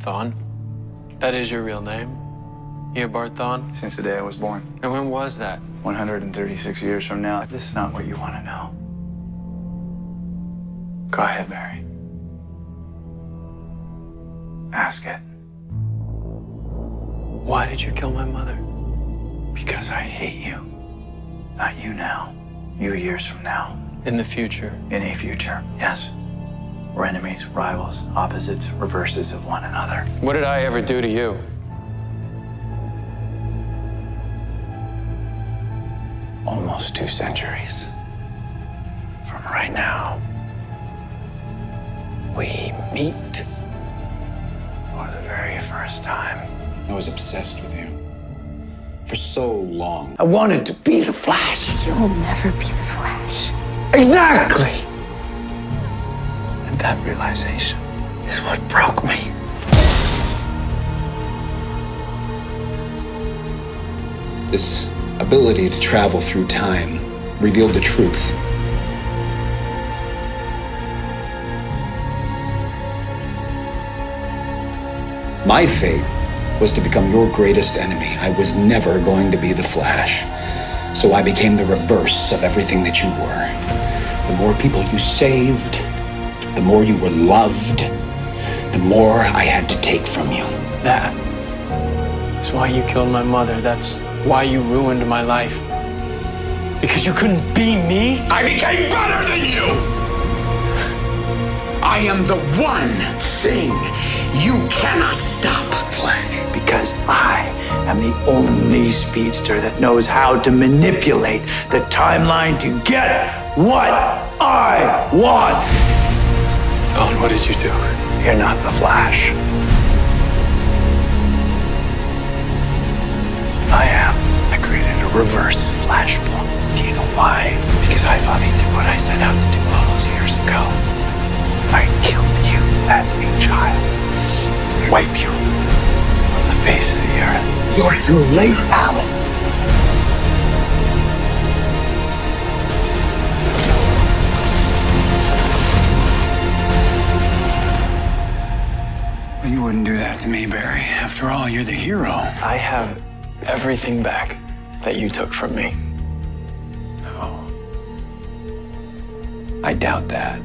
Thawne? That is your real name? Eobard Thawne? Since the day I was born. And when was that? 136 years from now. This is not what you want to know. Go ahead, Barry. Ask it. Why did you kill my mother? Because I hate you. Not you now. You years from now. In the future. In a future, yes. We're enemies, rivals, opposites, reverses of one another. What did I ever do to you? Almost two centuries. From right now, we meet for the very first time. I was obsessed with you for so long. I wanted to be the Flash. You'll never be the Flash. Exactly. That realization is what broke me. This ability to travel through time revealed the truth. My fate was to become your greatest enemy. I was never going to be the Flash. So I became the reverse of everything that you were. The more people you saved, the more you were loved, the more I had to take from you. That is why you killed my mother. That's why you ruined my life. Because you couldn't be me? I became better than you! I am the one thing you cannot stop, Flash. Because I am the only speedster that knows how to manipulate the timeline to get what I want. Thawne, what did you do? You're not the Flash. I am. I created a reverse flashpoint. Do you know why? Because I finally did what I set out to do all those years ago. I killed you as a child. Wipe you from the face of the earth. You're too late, Allen. You wouldn't do that to me, Barry. After all, you're the hero. I have everything back that you took from me. No. I doubt that.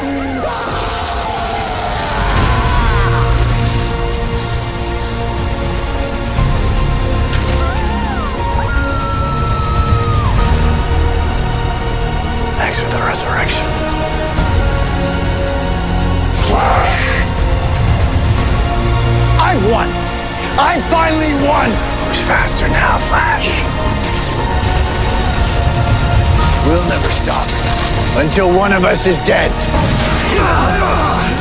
Thanks I finally won. Who's faster now, Flash? We'll never stop until one of us is dead.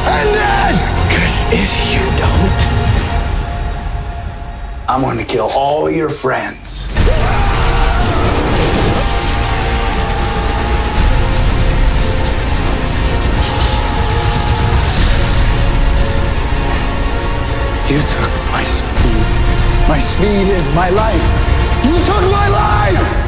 And then, because if you don't, I'm going to kill all your friends. You took my speed. My speed is my life. You took my life!